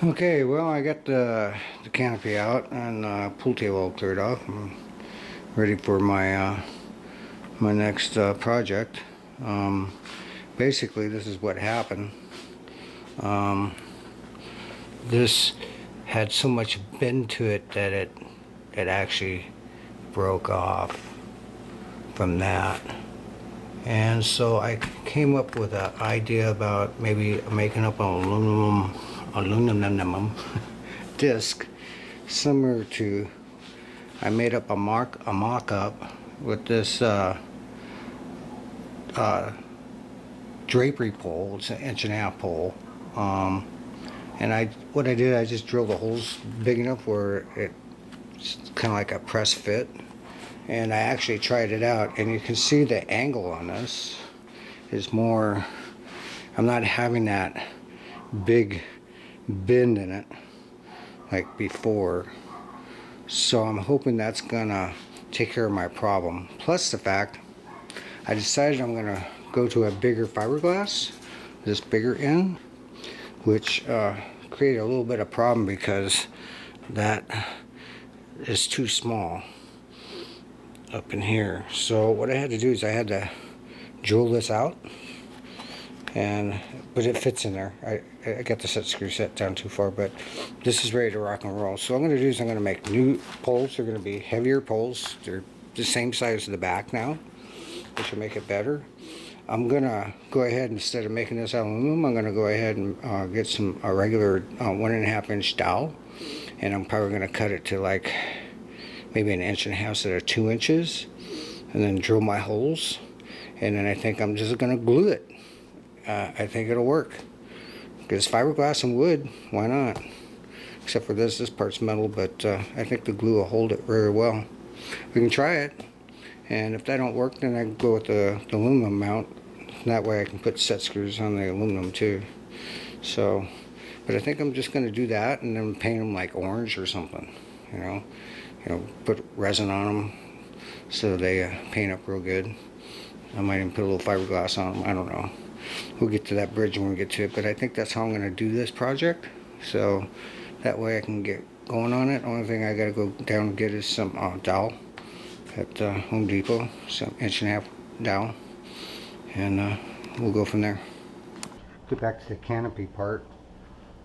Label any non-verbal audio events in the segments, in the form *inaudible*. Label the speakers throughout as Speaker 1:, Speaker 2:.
Speaker 1: Okay, well I got the, the canopy out and uh, pool table all cleared off. I'm ready for my uh, my next uh, project. Um, basically this is what happened. Um, this had so much bend to it that it it actually broke off from that. And so I came up with an idea about maybe making up an aluminum aluminum. Disc similar to I made up a mark a mock-up with this uh, uh, drapery pole. It's an inch and a half pole. Um, and I what I did I just drilled the holes big enough where it's kind of like a press fit. And I actually tried it out and you can see the angle on this is more I'm not having that big bend in it like before. So I'm hoping that's gonna take care of my problem. Plus the fact I decided I'm gonna go to a bigger fiberglass this bigger end which uh, created a little bit of problem because that is too small up in here. So what I had to do is I had to drill this out and but it fits in there. I, I got the set screw set down too far but this is ready to rock and roll. So what I'm going to do is I'm going to make new poles. They're going to be heavier poles. They're the same size as the back now which will make it better. I'm gonna go ahead instead of making this out of aluminum I'm gonna go ahead and uh, get some a regular uh, one and a half inch dowel. And I'm probably gonna cut it to like maybe an inch and a half instead of two inches and then drill my holes. And then I think I'm just gonna glue it uh, I think it'll work. Because fiberglass and wood, why not? Except for this, this part's metal, but uh, I think the glue will hold it very well. We can try it, and if that don't work, then I go with the, the aluminum mount. That way I can put set screws on the aluminum too. So, but I think I'm just going to do that and then paint them like orange or something, you know. You know, put resin on them so they uh, paint up real good. I might even put a little fiberglass on them, I don't know we'll get to that bridge when we get to it but I think that's how I'm going to do this project. So that way I can get going on it. Only thing I got to go down and get is some uh, dowel at uh, Home Depot some inch and a half dowel and uh, we'll go from there. Get back to the canopy part.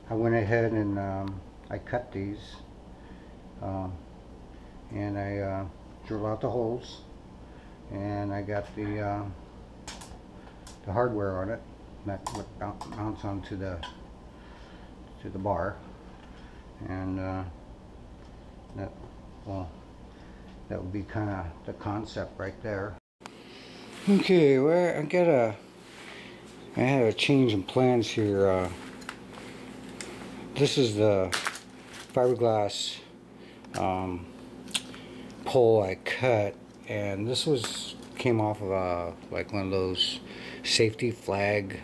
Speaker 1: I went ahead and um, I cut these um, and I uh, drilled out the holes and I got the uh, the hardware on it that mounts onto the to the bar. And uh, that well that would be kind of the concept right there. Okay well I got a I had a change in plans here uh, this is the fiberglass um, pole I cut and this was came off of uh, like one of those safety flag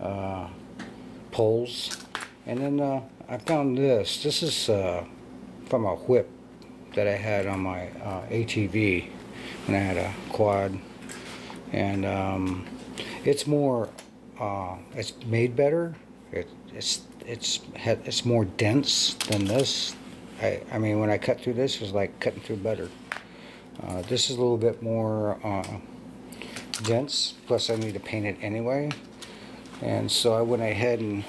Speaker 1: uh, poles. And then uh, I found this. This is uh, from a whip that I had on my uh, ATV when I had a quad. And um, it's more, uh, it's made better. It, it's it's it's more dense than this. I, I mean, when I cut through this, it was like cutting through butter. Uh, this is a little bit more dense plus I need to paint it anyway. And so I went ahead and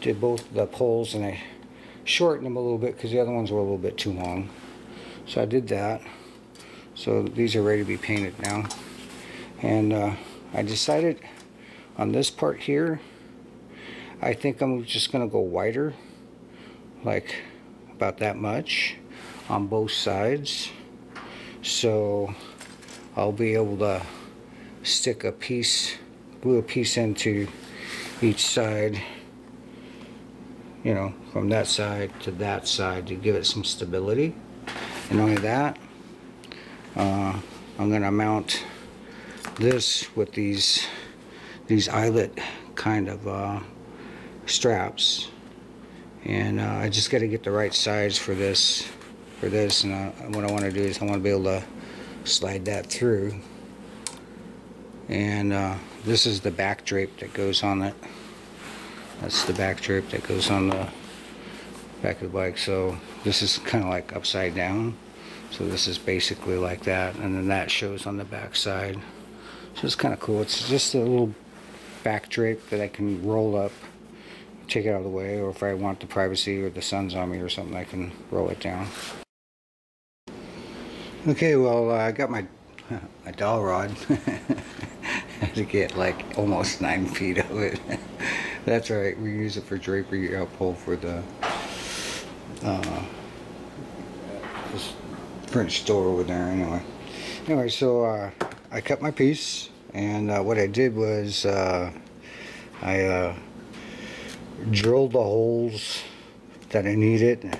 Speaker 1: did both the poles and I shortened them a little bit because the other ones were a little bit too long. So I did that. So these are ready to be painted now. And uh, I decided on this part here I think I'm just gonna go wider like about that much on both sides. So I'll be able to stick a piece, glue a piece into each side, you know, from that side to that side to give it some stability. And only that, uh, I'm going to mount this with these these eyelet kind of uh, straps. And uh, I just got to get the right size for this for this. And uh, what I want to do is I want to be able to slide that through and uh, this is the back drape that goes on it that's the back drape that goes on the back of the bike. So this is kind of like upside down. So this is basically like that, and then that shows on the back side. So it's kind of cool. It's just a little back drape that I can roll up, take it out of the way, or if I want the privacy or the sun's on me or something, I can roll it down. Okay, well, uh, I got my *laughs* my dowel rod. *laughs* *laughs* To get like almost nine feet of it. *laughs* That's right. We use it for drapery pole for the uh, French door over there. Anyway, anyway, so uh, I cut my piece, and uh, what I did was uh, I uh, drilled the holes that I needed. It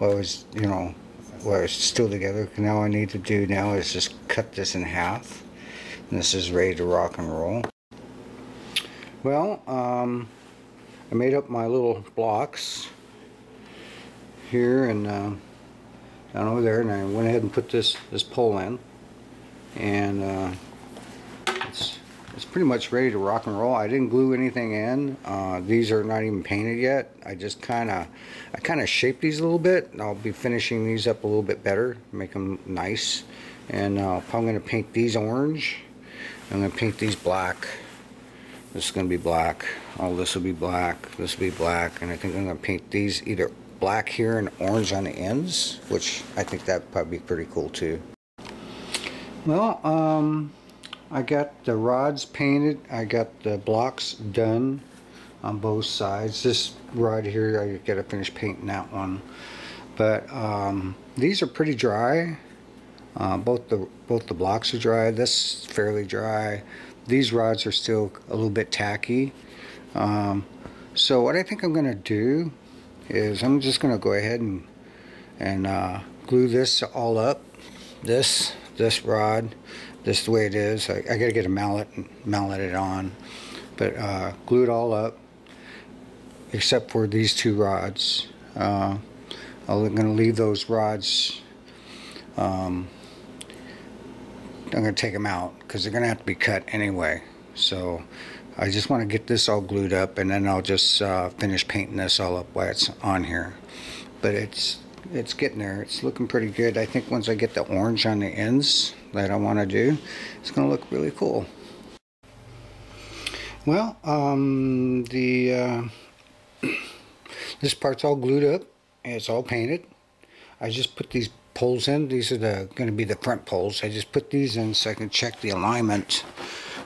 Speaker 1: was you know where it's still together. Now I need to do now is just cut this in half. And this is ready to rock and roll. Well, um, I made up my little blocks here and uh, down over there and I went ahead and put this this pole in. And uh, it's it's pretty much ready to rock and roll. I didn't glue anything in. Uh, these are not even painted yet. I just kind of I kind of shaped these a little bit. I'll be finishing these up a little bit better make them nice. And uh, I'm going to paint these orange I'm going to paint these black this is going to be black all this will be black this will be black and I think I'm going to paint these either black here and orange on the ends, which I think that probably be pretty cool too. Well, um, I got the rods painted. I got the blocks done on both sides. This rod here, I got to finish painting that one. But um, these are pretty dry. Uh, both the both the blocks are dry. This is fairly dry. These rods are still a little bit tacky. Um, so what I think I'm going to do is I'm just going to go ahead and and uh, glue this all up this this rod this the way it is I, I got to get a mallet and mallet it on but uh, glue it all up except for these two rods uh, I'm going to leave those rods um, I'm going to take them out because they're going to have to be cut anyway so I just want to get this all glued up and then I'll just uh, finish painting this all up while it's on here. But it's it's getting there. It's looking pretty good. I think once I get the orange on the ends that I want to do, it's going to look really cool. Well, um, the uh, *clears throat* this part's all glued up it's all painted. I just put these poles in. These are the going to be the front poles. I just put these in so I can check the alignment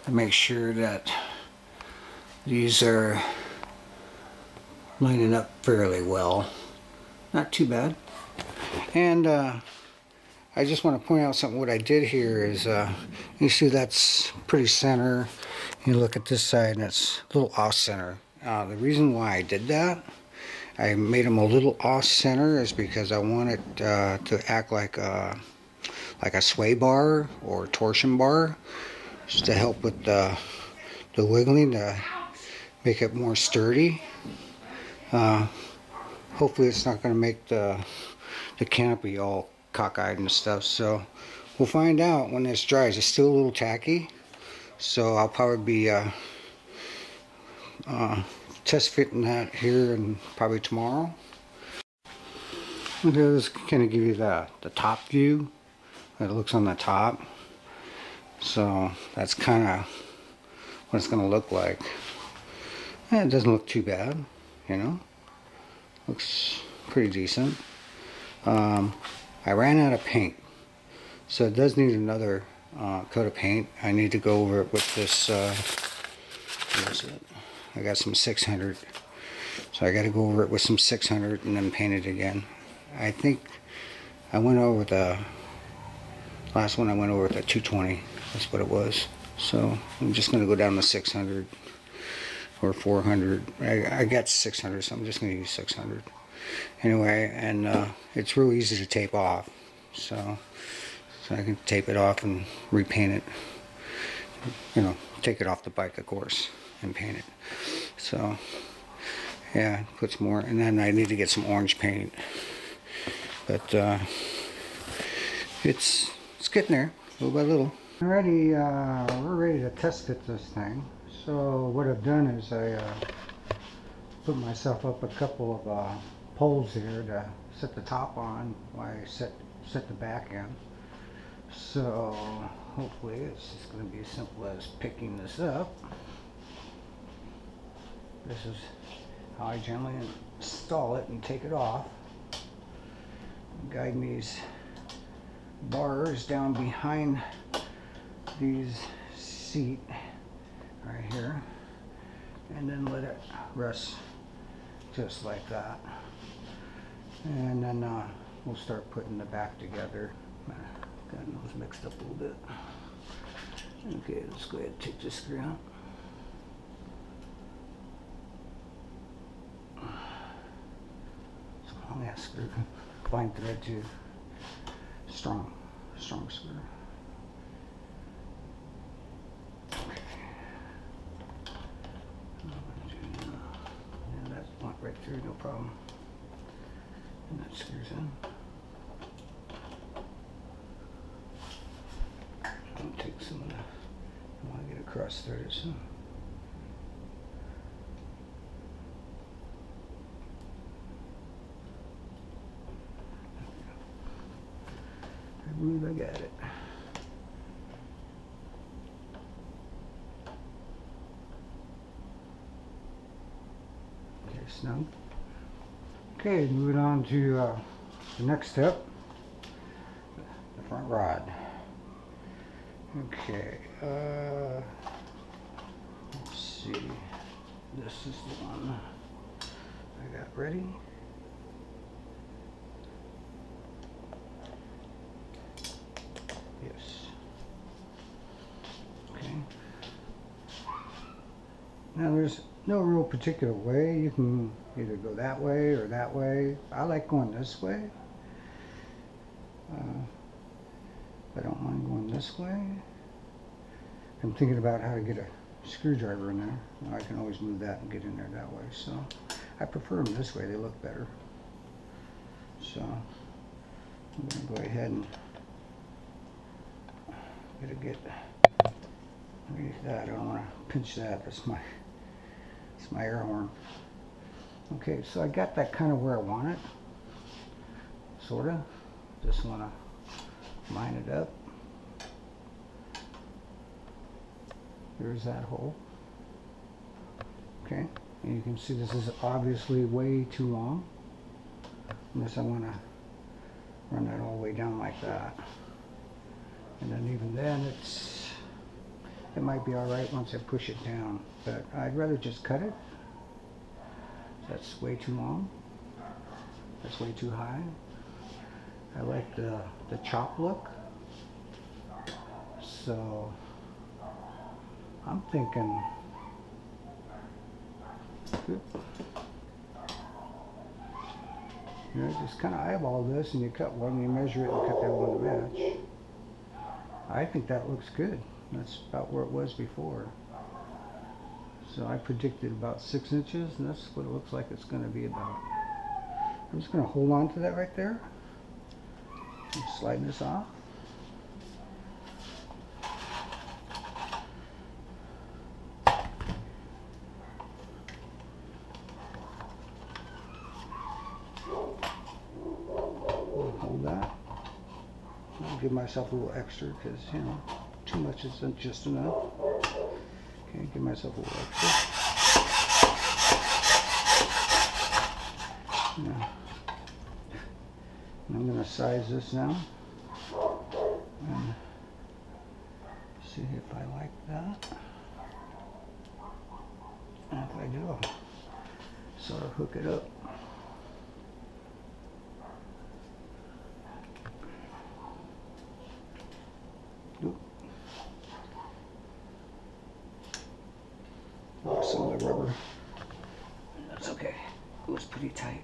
Speaker 1: and make sure that these are lining up fairly well. Not too bad. And uh, I just want to point out something. What I did here is, uh, you see that's pretty center. You look at this side and it's a little off center. Uh, the reason why I did that, I made them a little off center is because I want it uh, to act like a, like a sway bar or torsion bar just to help with the, the wiggling, to make it more sturdy. Uh, hopefully it's not going to make the, the canopy all cockeyed and stuff. So we'll find out when this dries. It's still a little tacky. So I'll probably be uh, uh, test fitting that here and probably tomorrow. Okay, let's kind of give you the, the top view. It looks on the top. So that's kind of what it's going to look like. Yeah, it doesn't look too bad, you know. Looks pretty decent. Um, I ran out of paint, so it does need another uh, coat of paint. I need to go over it with this. Uh, what is it? I got some 600, so I got to go over it with some 600 and then paint it again. I think I went over the last one. I went over with the 220. That's what it was. So I'm just going to go down to 600 or 400. I, I got 600, so I'm just going to use 600. Anyway, and uh, it's real easy to tape off. So, so I can tape it off and repaint it. You know, take it off the bike, of course, and paint it. So, yeah, put some more. And then I need to get some orange paint. But uh, it's it's getting there, little by little. Already, uh, we're ready to test fit this thing. So what I've done is I uh, put myself up a couple of uh, holes here to set the top on while I set, set the back in. So hopefully it's just going to be as simple as picking this up. This is how I generally install it and take it off. Guide these bars down behind these seat right here and then let it rest just like that. And then uh, we'll start putting the back together. Uh, got those mixed up a little bit. Okay let's go ahead and take this screw out Ass screw fine thread too strong strong screw Yeah, that went right through, no problem. And that screws in. I'll take some of the, I want to get across threaded soon. Believe I got it. Okay, snug. Okay, moving on to uh, the next step, the front rod. Okay, uh, let's see. This is the one I got ready. Yes. Okay. Now there's no real particular way. You can either go that way or that way. I like going this way. Uh, I don't mind going this way. I'm thinking about how to get a screwdriver in there. I can always move that and get in there that way. So I prefer them this way. They look better. So I'm going to go ahead and get get that. I don't want to pinch that. That's my it's my air horn. Okay, so I got that kind of where I want it. Sorta. Just want to line it up. There's that hole. Okay, and you can see this is obviously way too long. Unless I want to run that all the way down like that. And then even then it's it might be all right once I push it down, but I'd rather just cut it. That's way too long. That's way too high. I like the, the chop look. So I'm thinking, you know, just kind of eyeball this and you cut one, you measure it and cut that one to match. I think that looks good. That's about where it was before. So I predicted about six inches, and that's what it looks like it's going to be about. I'm just going to hold on to that right there. And slide this off. Hold that. I'll give myself a little extra because, you know, too much isn't just enough. Okay, give myself a little extra. And I'm going to size this now. And see if I like that. And if I do, I'll sort of hook it up. Oop. Lost some of the rubber. That's okay. It was pretty tight.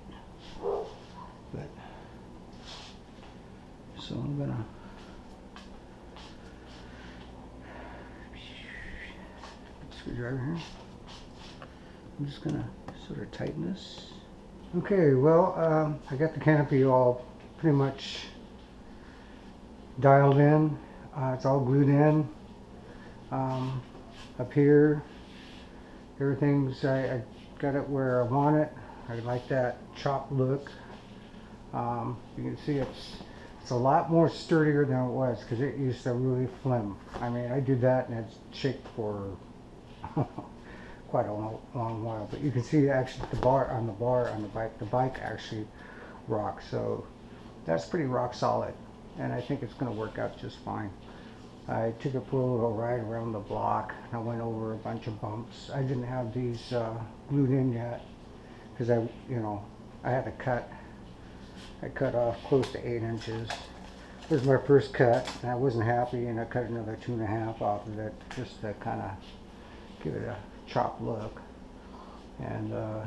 Speaker 1: But so I'm gonna screwdriver here. I'm just gonna sort of tighten this. Okay, well, um, I got the canopy all pretty much dialed in. Uh, it's all glued in. Um, up here, everything's, I, I got it where I want it. I like that chop look. Um, you can see it's it's a lot more sturdier than it was because it used to really flim. I mean, I did that and it's shake for *laughs* quite a long, long while. But you can see actually the bar on the bar on the bike, the bike actually rocks. So that's pretty rock solid, and I think it's going to work out just fine. I took it a little ride around the block. I went over a bunch of bumps. I didn't have these uh, glued in yet because I, you know, I had to cut. I cut off close to eight inches. This was my first cut, and I wasn't happy, and I cut another two and a half off of it just to kind of give it a chop look. And uh,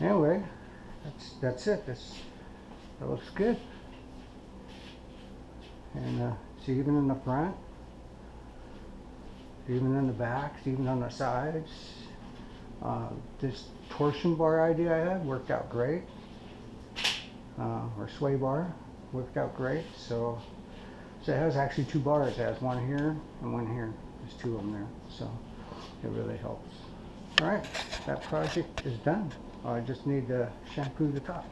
Speaker 1: anyway, that's that's it. That's that looks good. And uh, it's even in the front, even in the back, even on the sides. Uh, this torsion bar idea I had worked out great. Uh, or sway bar worked out great. So, so it has actually two bars. It has one here and one here. There's two of them there. So it really helps. All right, that project is done. I just need to shampoo the top.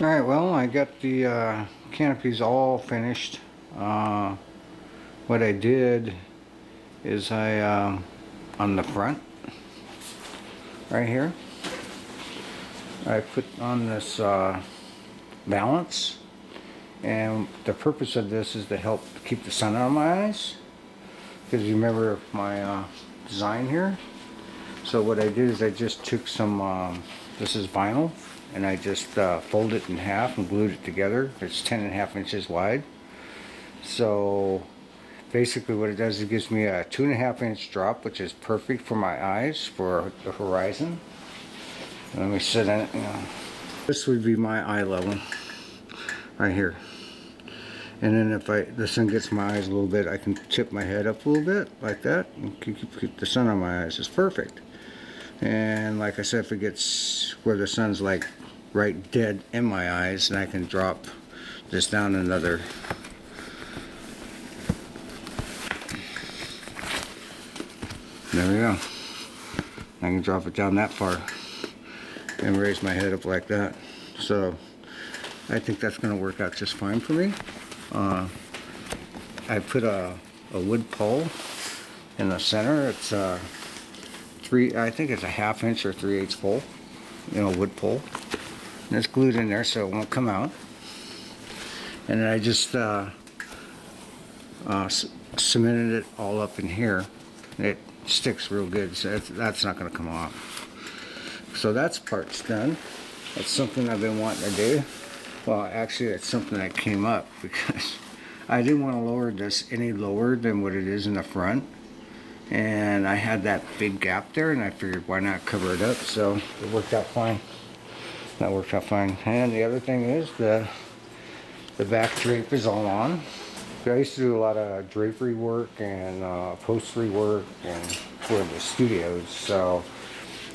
Speaker 1: All right, well, I got the uh, canopies all finished. Uh, what I did is I, um, on the front, right here, I put on this uh, valance. And the purpose of this is to help keep the sun out of my eyes. Because you remember my uh, design here? So what I did is I just took some, um, this is vinyl, and I just uh, folded it in half and glued it together. It's 10 and a half inches wide. So basically what it does is it gives me a two and a half inch drop, which is perfect for my eyes, for the horizon. Let me sit in it, you know. This would be my eye level, right here. And then if I the sun gets my eyes a little bit, I can tip my head up a little bit, like that, and keep, keep the sun on my eyes. It's perfect. And like I said, if it gets where the sun's like right dead in my eyes, and I can drop this down another there we go I can drop it down that far and raise my head up like that so I think that's gonna work out just fine for me uh, I put a, a wood pole in the center. It's uh, three I think it's a half inch or three eighths pole you know wood pole. And it's glued in there so it won't come out. And then I just uh, uh, cemented it all up in here. It sticks real good so that's, that's not going to come off. So that's parts done. That's something I've been wanting to do well actually it's something that came up *laughs* because I didn't want to lower this any lower than what it is in the front. And I had that big gap there and I figured why not cover it up? So it worked out fine. That worked out fine. And the other thing is the the back drape is all on. I used to do a lot of drapery work and uh, upholstery work and for the studios. So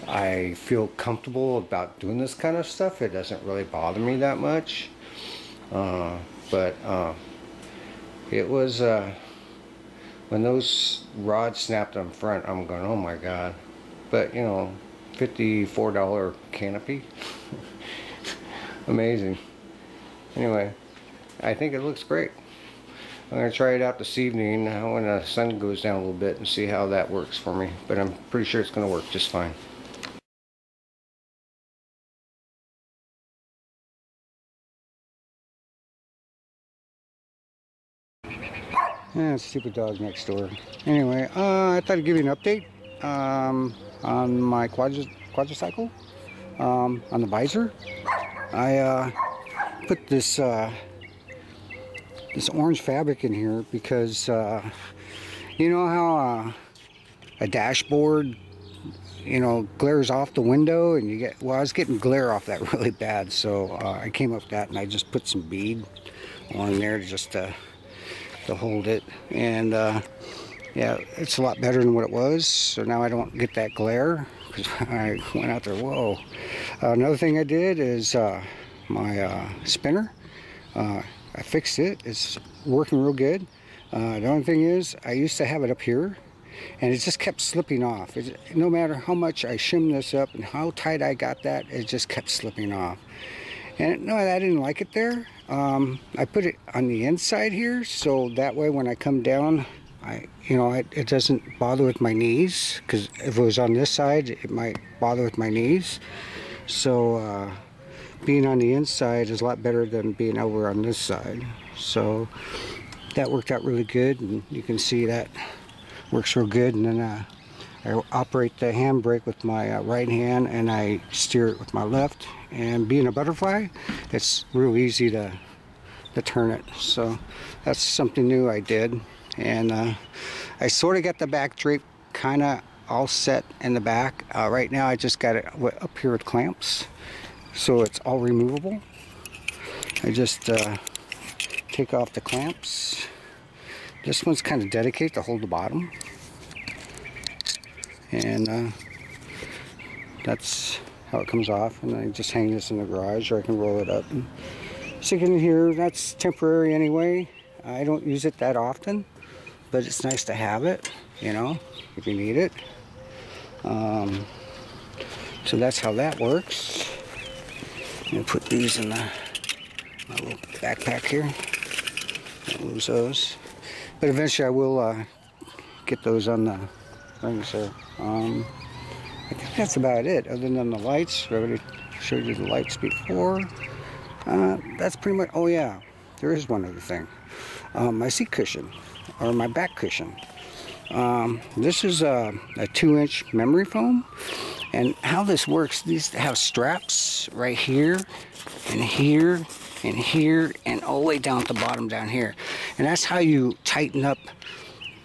Speaker 1: I feel comfortable about doing this kind of stuff. It doesn't really bother me that much. Uh, but uh, it was uh, when those rods snapped on front I'm going oh my god. But you know $54 canopy? *laughs* Amazing. Anyway I think it looks great. I'm going to try it out this evening. When the sun goes down a little bit and see how that works for me but I'm pretty sure it's going to work just fine Yeah, stupid dog next door. Anyway, uh, I thought I'd give you an update um, on my quadri quadricycle, um, on the visor. I uh, put this uh, this orange fabric in here because uh, you know how uh, a dashboard you know glares off the window and you get well I was getting glare off that *laughs* really bad so uh, I came up with that and I just put some bead on there just to to hold it. And uh, yeah it's a lot better than what it was. So now I don't get that glare. Because *laughs* I went out there whoa. Uh, another thing I did is uh, my uh, spinner uh, I fixed it. It's working real good. Uh, the only thing is I used to have it up here and it just kept slipping off. It, no matter how much I shimmed this up and how tight I got that, it just kept slipping off. And no, I didn't like it there. Um, I put it on the inside here, so that way when I come down, I, you know, it, it doesn't bother with my knees. Because if it was on this side, it might bother with my knees. So uh, being on the inside is a lot better than being over on this side. So that worked out really good, and you can see that works real good. And then uh, I operate the handbrake with my uh, right hand, and I steer it with my left. And being a butterfly, it's real easy to to turn it. So that's something new I did, and uh, I sort of got the back drape kind of all set in the back. Uh, right now, I just got it up here with clamps, so it's all removable. I just uh, take off the clamps. This one's kind of dedicated to hold the bottom. And uh, that's how it comes off. And I just hang this in the garage or I can roll it up and stick it in here. That's temporary anyway. I don't use it that often, but it's nice to have it, you know, if you need it. Um, so that's how that works. And put these in the, my little backpack here. Don't lose those. But eventually I will uh, get those on the things there. Um, I think that's about it, other than the lights. I already showed you the lights before. Uh, that's pretty much, oh yeah, there is one other thing. Um, my seat cushion, or my back cushion. Um, this is a, a two inch memory foam. And how this works, these have straps right here and here and here and all the way down at the bottom down here. And that's how you tighten up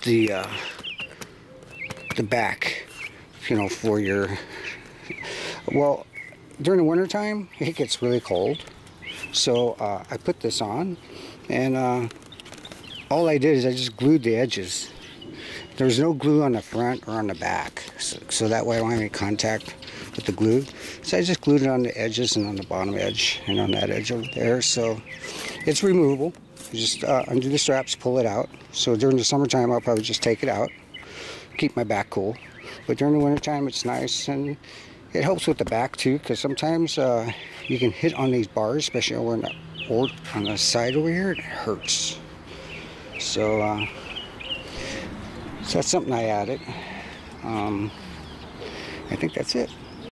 Speaker 1: the uh, the back, you know, for your, well, during the winter time, it gets really cold. So uh, I put this on and uh, all I did is I just glued the edges. There's no glue on the front or on the back. So, so that way I don't have any contact with the glue. So I just glued it on the edges and on the bottom edge and on that edge over there. So it's removable. You just uh, undo the straps, pull it out. So during the summertime, I'll probably just take it out, keep my back cool. But during the wintertime, it's nice and it helps with the back too, because sometimes uh, you can hit on these bars, especially over on the, or on the side over here, it hurts. So, uh, so that's something I added. Um, I think that's it.